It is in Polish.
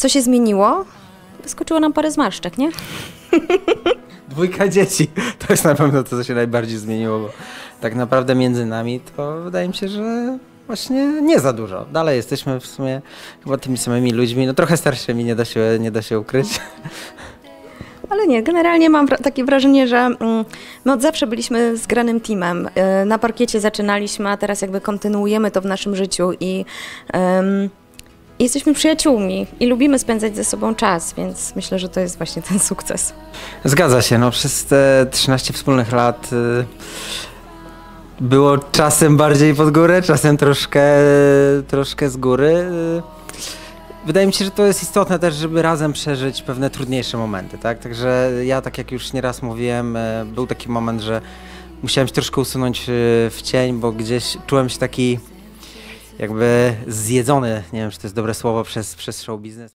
Co się zmieniło? Wyskoczyło nam parę zmarszczek, nie? Dwójka dzieci. To jest na pewno to, co się najbardziej zmieniło, bo tak naprawdę między nami to wydaje mi się, że właśnie nie za dużo. Dalej jesteśmy w sumie chyba tymi samymi ludźmi, no trochę starszymi, nie da się, nie da się ukryć. Ale nie, generalnie mam takie wrażenie, że mm, my od zawsze byliśmy zgranym teamem. Y, Na parkiecie zaczynaliśmy, a teraz jakby kontynuujemy to w naszym życiu i em, jesteśmy przyjaciółmi i lubimy spędzać ze sobą czas, więc myślę, że to jest właśnie ten sukces. Zgadza się, no przez te 13 wspólnych lat y, było czasem bardziej pod górę, czasem troszkę, troszkę z góry. y. Wydaje mi się, że to jest istotne też, żeby razem przeżyć pewne trudniejsze momenty, tak? Także ja, tak jak już nieraz mówiłem, y, był taki moment, że musiałem się troszkę usunąć w cień, bo gdzieś czułem się taki jakby zjedzony, nie wiem, czy to jest dobre słowo, przez, przez show biznes.